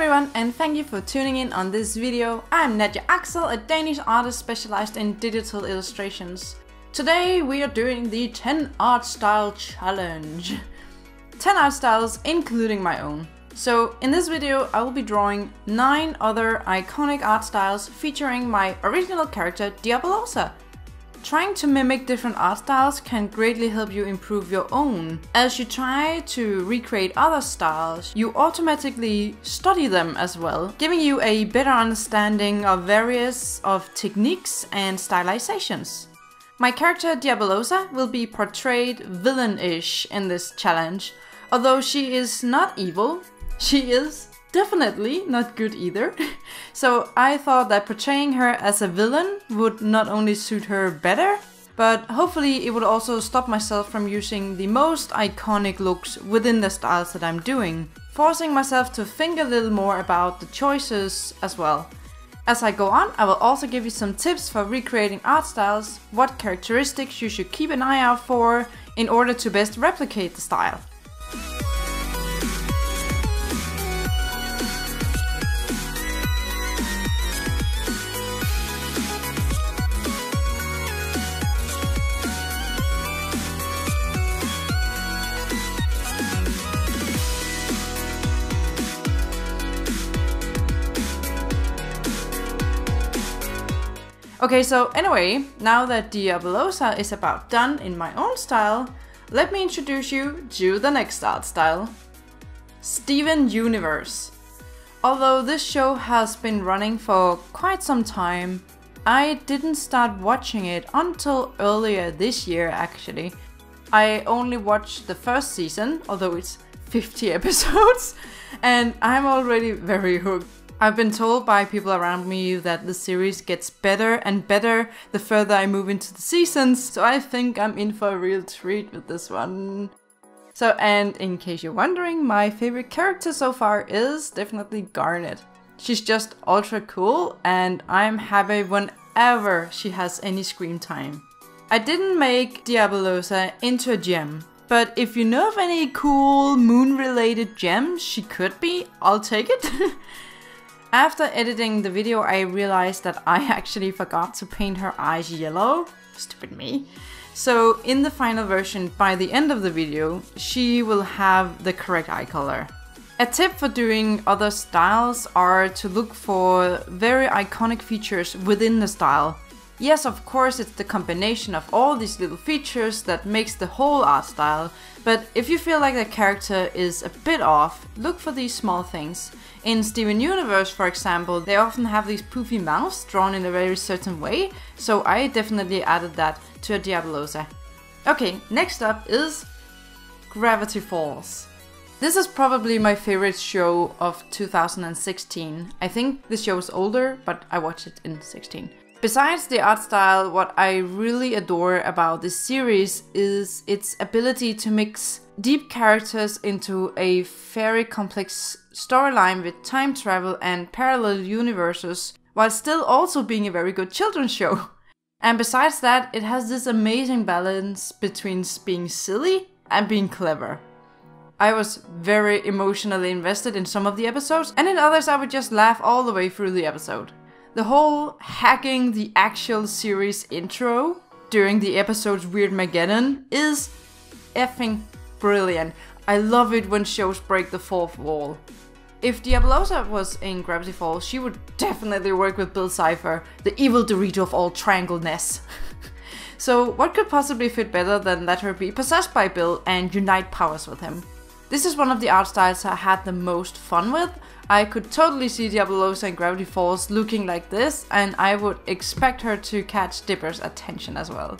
everyone and thank you for tuning in on this video. I'm Nadiaxel, a Danish artist specialized in digital illustrations. Today we are doing the 10 art style challenge. 10 art styles including my own. So in this video I will be drawing 9 other iconic art styles featuring my original character Diabolosa. Trying to mimic different art styles can greatly help you improve your own. As you try to recreate other styles, you automatically study them as well, giving you a better understanding of various of techniques and stylizations. My character Diabolosa will be portrayed villain-ish in this challenge, although she is not evil, she is definitely not good either. so I thought that portraying her as a villain would not only suit her better, but hopefully it would also stop myself from using the most iconic looks within the styles that I'm doing, forcing myself to think a little more about the choices as well. As I go on, I will also give you some tips for recreating art styles, what characteristics you should keep an eye out for in order to best replicate the style. Okay, so anyway, now that Diabolosa is about done in my own style, let me introduce you to the next art style. Steven Universe. Although this show has been running for quite some time, I didn't start watching it until earlier this year actually. I only watched the first season, although it's 50 episodes, and I'm already very hooked. I've been told by people around me that the series gets better and better the further I move into the seasons, so I think I'm in for a real treat with this one. So, and in case you're wondering, my favorite character so far is definitely Garnet. She's just ultra cool, and I'm happy whenever she has any screen time. I didn't make Diabolosa into a gem, but if you know of any cool moon-related gems she could be, I'll take it. After editing the video, I realized that I actually forgot to paint her eyes yellow. Stupid me. So in the final version, by the end of the video, she will have the correct eye color. A tip for doing other styles are to look for very iconic features within the style. Yes, of course, it's the combination of all these little features that makes the whole art style, but if you feel like the character is a bit off, look for these small things. In Steven Universe, for example, they often have these poofy mouths drawn in a very certain way, so I definitely added that to a Diabolosa. Okay, next up is Gravity Falls. This is probably my favorite show of 2016. I think the show is older, but I watched it in 16. Besides the art style, what I really adore about this series is its ability to mix deep characters into a very complex storyline with time travel and parallel universes, while still also being a very good children's show. And besides that, it has this amazing balance between being silly and being clever. I was very emotionally invested in some of the episodes, and in others I would just laugh all the way through the episode. The whole hacking the actual series intro during the episode's Weirdmageddon is effing brilliant. I love it when shows break the fourth wall. If Diabolosa was in Gravity Falls, she would definitely work with Bill Cipher, the evil Dorito of all triangleness. so what could possibly fit better than let her be possessed by Bill and unite powers with him? This is one of the art styles I had the most fun with. I could totally see Diabolosa in Gravity Falls looking like this, and I would expect her to catch Dipper's attention as well.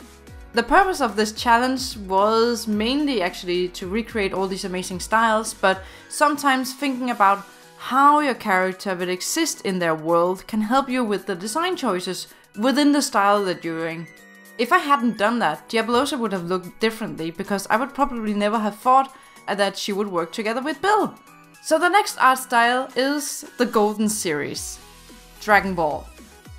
The purpose of this challenge was mainly actually to recreate all these amazing styles, but sometimes thinking about how your character would exist in their world can help you with the design choices within the style that you're doing. If I hadn't done that, Diabolosa would have looked differently because I would probably never have thought Uh, that she would work together with Bill. So the next art style is the Golden Series, Dragon Ball.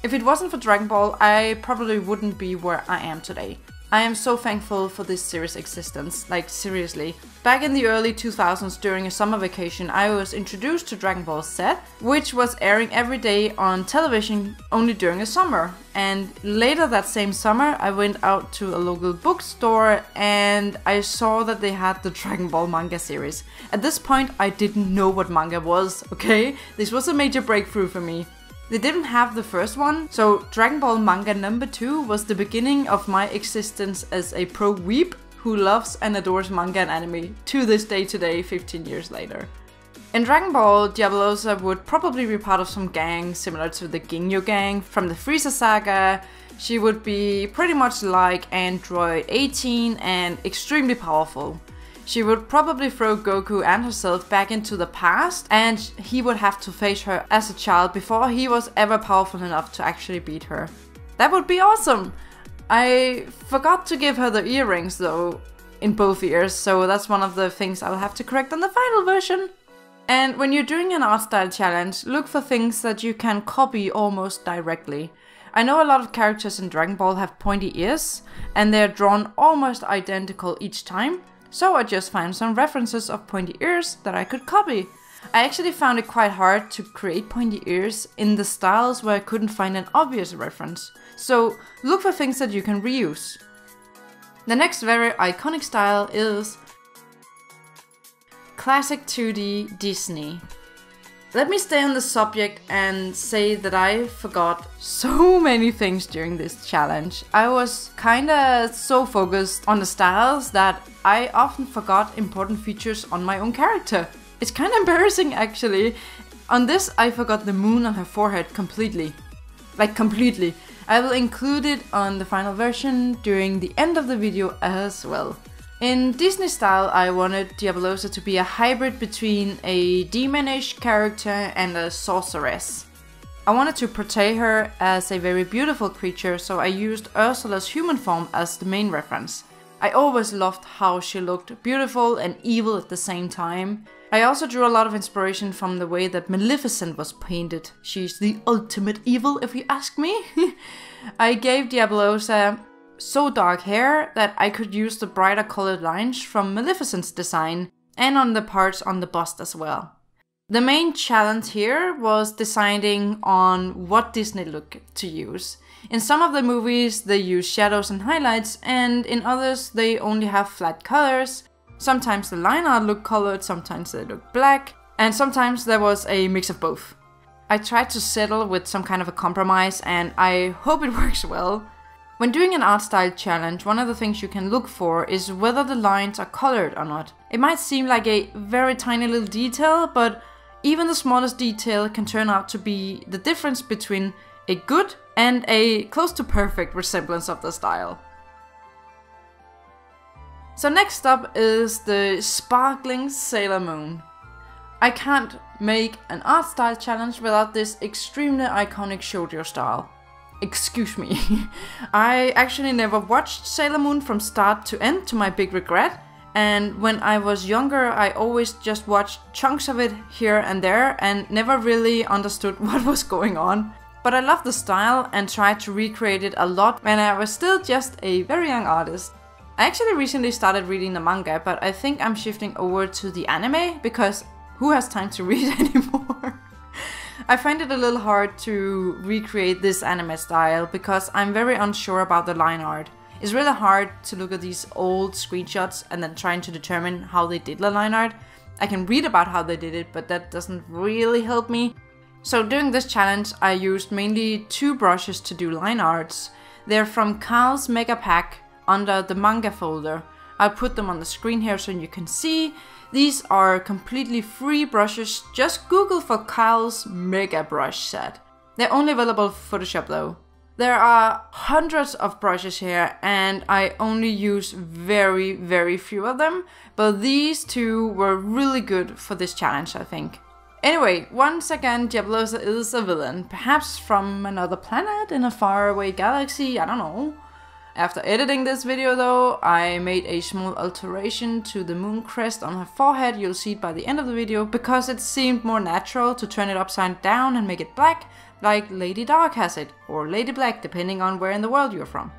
If it wasn't for Dragon Ball, I probably wouldn't be where I am today. I am so thankful for this series' existence, like seriously. Back in the early 2000s during a summer vacation, I was introduced to Dragon Ball Z, which was airing every day on television only during the summer. And later that same summer, I went out to a local bookstore and I saw that they had the Dragon Ball manga series. At this point, I didn't know what manga was, okay? This was a major breakthrough for me. They didn't have the first one, so Dragon Ball manga number 2 was the beginning of my existence as a pro weeb who loves and adores manga and anime to this day today, 15 years later. In Dragon Ball, Diabolosa would probably be part of some gang similar to the Ginyu gang from the Frieza saga. She would be pretty much like Android 18 and extremely powerful. She would probably throw Goku and herself back into the past, and he would have to face her as a child before he was ever powerful enough to actually beat her. That would be awesome! I forgot to give her the earrings though, in both ears, so that's one of the things I'll have to correct on the final version. And when you're doing an art style challenge, look for things that you can copy almost directly. I know a lot of characters in Dragon Ball have pointy ears, and they're drawn almost identical each time, so I just found some references of pointy ears that I could copy. I actually found it quite hard to create pointy ears in the styles where I couldn't find an obvious reference. So look for things that you can reuse. The next very iconic style is classic 2D Disney. Let me stay on the subject and say that I forgot so many things during this challenge. I was kinda so focused on the styles that I often forgot important features on my own character. It's kinda embarrassing actually. On this, I forgot the moon on her forehead completely. Like completely. I will include it on the final version during the end of the video as well. In Disney style, I wanted Diabolosa to be a hybrid between a demonish character and a sorceress. I wanted to portray her as a very beautiful creature, so I used Ursula's human form as the main reference. I always loved how she looked beautiful and evil at the same time. I also drew a lot of inspiration from the way that Maleficent was painted. She's the ultimate evil, if you ask me. I gave Diabolosa so dark hair that I could use the brighter colored lines from Maleficent's design and on the parts on the bust as well. The main challenge here was deciding on what Disney look to use. In some of the movies they use shadows and highlights and in others they only have flat colors. Sometimes the line art look colored, sometimes they look black, and sometimes there was a mix of both. I tried to settle with some kind of a compromise and I hope it works well. When doing an art style challenge, one of the things you can look for is whether the lines are colored or not. It might seem like a very tiny little detail, but even the smallest detail can turn out to be the difference between a good and a close to perfect resemblance of the style. So next up is the Sparkling Sailor Moon. I can't make an art style challenge without this extremely iconic shoujo style. Excuse me. I actually never watched Sailor Moon from start to end to my big regret. And when I was younger, I always just watched chunks of it here and there and never really understood what was going on. But I loved the style and tried to recreate it a lot when I was still just a very young artist. I actually recently started reading the manga, but I think I'm shifting over to the anime because who has time to read anymore? I find it a little hard to recreate this anime style because I'm very unsure about the line art. It's really hard to look at these old screenshots and then trying to determine how they did the line art. I can read about how they did it, but that doesn't really help me. So during this challenge, I used mainly two brushes to do line arts. They're from Kyle's Mega Pack under the manga folder. I'll put them on the screen here so you can see. These are completely free brushes, just Google for Kyle's Mega Brush Set. They're only available for Photoshop though. There are hundreds of brushes here and I only use very very few of them, but these two were really good for this challenge I think. Anyway, once again Diabolosa is a villain, perhaps from another planet in a faraway galaxy, I don't know. After editing this video though, I made a small alteration to the moon crest on her forehead, you'll see it by the end of the video, because it seemed more natural to turn it upside down and make it black, like Lady Dark has it, or Lady Black depending on where in the world you're from.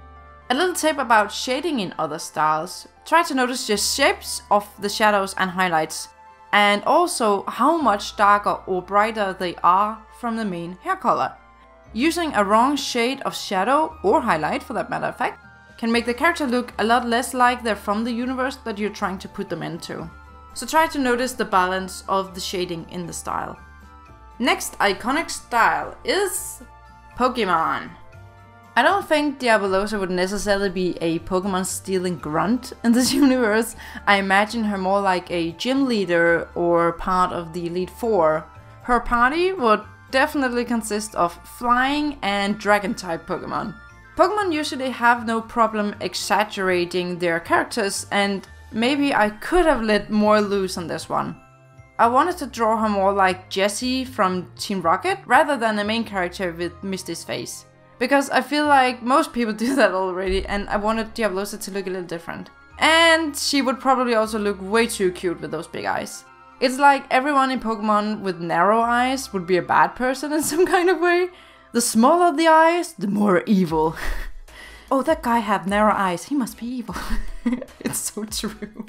A little tip about shading in other styles. Try to notice the shapes of the shadows and highlights, and also how much darker or brighter they are from the main hair color. Using a wrong shade of shadow, or highlight for that matter of fact, can make the character look a lot less like they're from the universe that you're trying to put them into. So try to notice the balance of the shading in the style. Next iconic style is Pokemon. I don't think Diabolosa would necessarily be a Pokemon stealing grunt in this universe. I imagine her more like a gym leader or part of the Elite Four. Her party would definitely consist of flying and dragon type Pokemon. Pokemon usually have no problem exaggerating their characters, and maybe I could have let more loose on this one. I wanted to draw her more like Jessie from Team Rocket rather than a main character with Misty's face. Because I feel like most people do that already, and I wanted Diabolosa to look a little different. And she would probably also look way too cute with those big eyes. It's like everyone in Pokemon with narrow eyes would be a bad person in some kind of way. The smaller the eyes, the more evil. oh, that guy have narrow eyes, he must be evil. it's so true.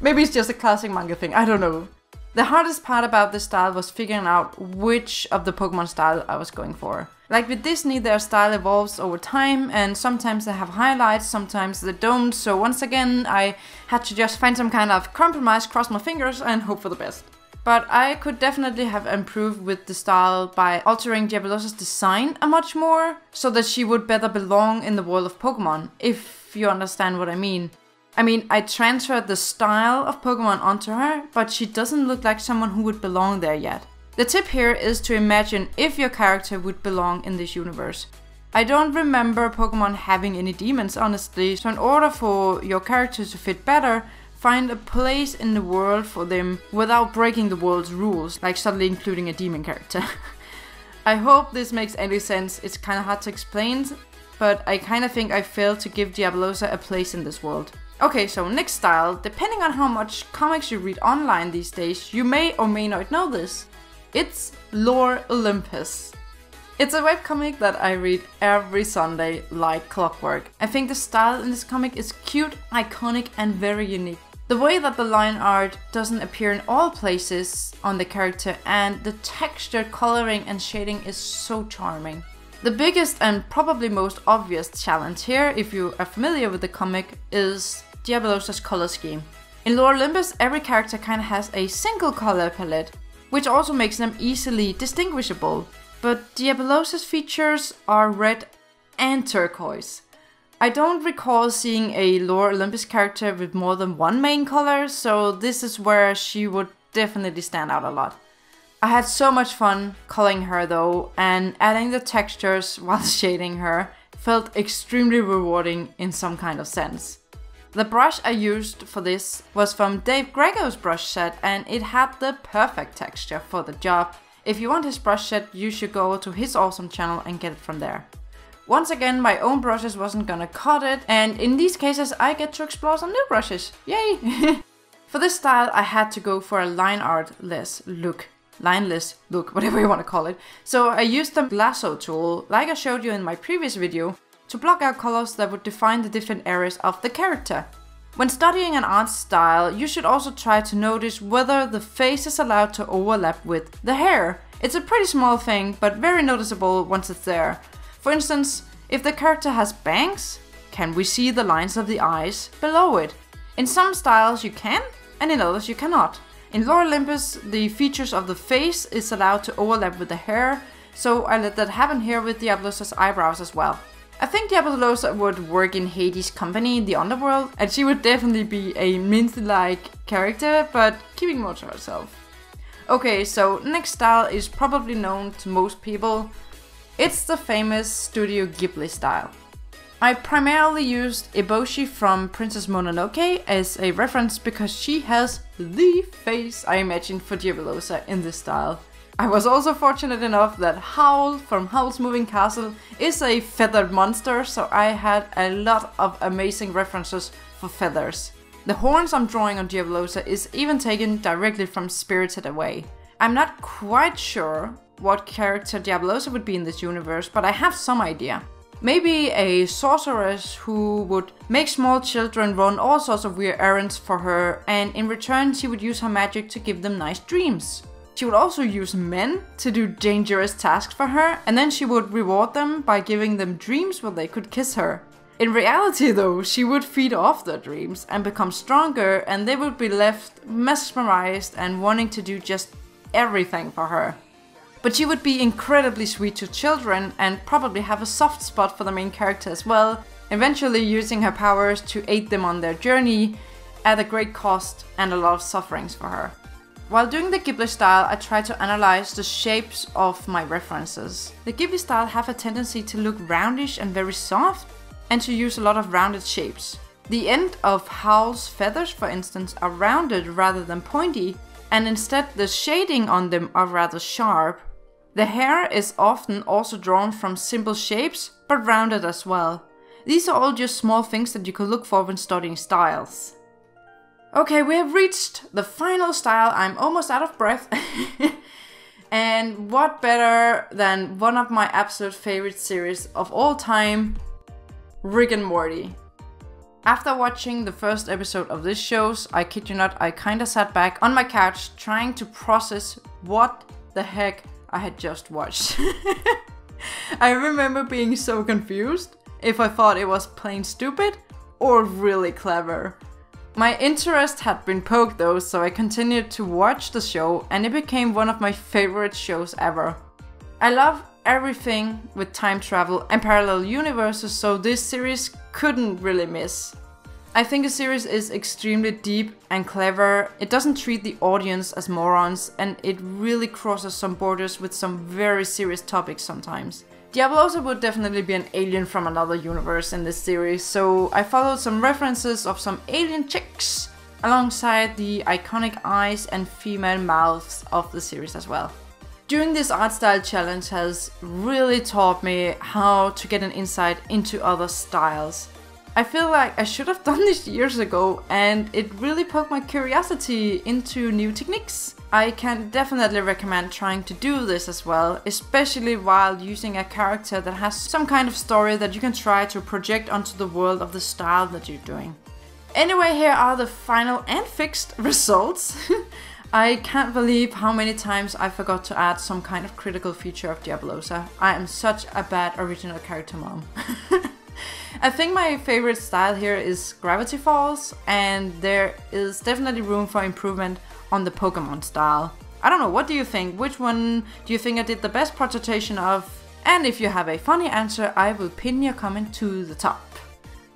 Maybe it's just a classic manga thing, I don't know. The hardest part about this style was figuring out which of the Pokemon style I was going for. Like with Disney, their style evolves over time, and sometimes they have highlights, sometimes they don't. So once again, I had to just find some kind of compromise, cross my fingers, and hope for the best. But I could definitely have improved with the style by altering Diabolosa's design a much more, so that she would better belong in the world of Pokemon, if you understand what I mean. I mean, I transferred the style of Pokemon onto her, but she doesn't look like someone who would belong there yet. The tip here is to imagine if your character would belong in this universe. I don't remember Pokemon having any demons honestly, so in order for your character to fit better, find a place in the world for them without breaking the world's rules, like suddenly including a demon character. I hope this makes any sense, it's kinda hard to explain, but I kinda think I failed to give Diabolosa a place in this world. Okay, so next style, depending on how much comics you read online these days, you may or may not know this. It's Lore Olympus. It's a webcomic that I read every Sunday like clockwork. I think the style in this comic is cute, iconic, and very unique. The way that the line art doesn't appear in all places on the character and the textured coloring and shading is so charming. The biggest and probably most obvious challenge here, if you are familiar with the comic, is Diabolosa's color scheme. In Lore Olympus, every character kind of has a single color palette, which also makes them easily distinguishable. But Diabolosa's features are red and turquoise. I don't recall seeing a Lore Olympus character with more than one main color, so this is where she would definitely stand out a lot. I had so much fun coloring her though, and adding the textures while shading her felt extremely rewarding in some kind of sense. The brush I used for this was from Dave Greco's brush set and it had the perfect texture for the job. If you want his brush set, you should go to his awesome channel and get it from there. Once again, my own brushes wasn't gonna cut it, and in these cases I get to explore some new brushes. Yay! for this style, I had to go for a line art less look. Lineless look, whatever you want to call it. So I used the lasso tool, like I showed you in my previous video, to block out colors that would define the different areas of the character. When studying an art style, you should also try to notice whether the face is allowed to overlap with the hair. It's a pretty small thing, but very noticeable once it's there. For instance, if the character has bangs, can we see the lines of the eyes below it? In some styles you can, and in others you cannot. In Lore Olympus, the features of the face is allowed to overlap with the hair, so I let that happen here with Diabolosa's eyebrows as well. I think Diabolosa would work in Hades' company in the underworld, and she would definitely be a Minthe-like character, but keeping more to herself. Okay, so next style is probably known to most people. It's the famous Studio Ghibli style. I primarily used Eboshi from Princess Mononoke as a reference because she has the face I imagined for Diabolosa in this style. I was also fortunate enough that Howl from Howl's Moving Castle is a feathered monster, so I had a lot of amazing references for feathers. The horns I'm drawing on Diabolosa is even taken directly from Spirited Away. I'm not quite sure what character Diabolosa would be in this universe, but I have some idea. Maybe a sorceress who would make small children run all sorts of weird errands for her, and in return, she would use her magic to give them nice dreams. She would also use men to do dangerous tasks for her, and then she would reward them by giving them dreams where they could kiss her. In reality, though, she would feed off their dreams and become stronger, and they would be left mesmerized and wanting to do just everything for her. But she would be incredibly sweet to children and probably have a soft spot for the main character as well, eventually using her powers to aid them on their journey at a great cost and a lot of sufferings for her. While doing the Ghibli style, I try to analyze the shapes of my references. The Ghibli style have a tendency to look roundish and very soft, and to use a lot of rounded shapes. The end of Howl's feathers, for instance, are rounded rather than pointy, and instead the shading on them are rather sharp. The hair is often also drawn from simple shapes, but rounded as well. These are all just small things that you could look for when studying styles. Okay, we have reached the final style. I'm almost out of breath. and what better than one of my absolute favorite series of all time, Rick and Morty. After watching the first episode of this shows, I kid you not, I kinda sat back on my couch trying to process what the heck I had just watched. I remember being so confused if I thought it was plain stupid or really clever. My interest had been poked though, so I continued to watch the show and it became one of my favorite shows ever. I love everything with time travel and parallel universes, so this series couldn't really miss. I think the series is extremely deep and clever. It doesn't treat the audience as morons and it really crosses some borders with some very serious topics sometimes. Diabolosa would definitely be an alien from another universe in this series, so I followed some references of some alien chicks alongside the iconic eyes and female mouths of the series as well. Doing this art style challenge has really taught me how to get an insight into other styles. I feel like I should have done this years ago and it really poked my curiosity into new techniques. I can definitely recommend trying to do this as well, especially while using a character that has some kind of story that you can try to project onto the world of the style that you're doing. Anyway, here are the final and fixed results. I can't believe how many times I forgot to add some kind of critical feature of Diabolosa. I am such a bad original character mom. I think my favorite style here is Gravity Falls, and there is definitely room for improvement on the Pokemon style. I don't know, what do you think? Which one do you think I did the best presentation of? And if you have a funny answer, I will pin your comment to the top.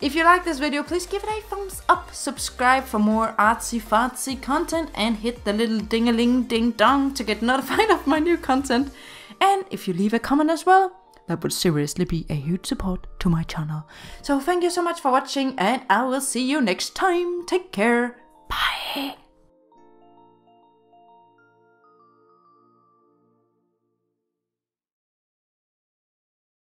If you like this video, please give it a thumbs up, subscribe for more artsy fartsy content, and hit the little ding-a-ling ding-dong to get notified of my new content. And if you leave a comment as well, that would seriously be a huge support to my channel. So thank you so much for watching, and I will see you next time. Take care. Bye.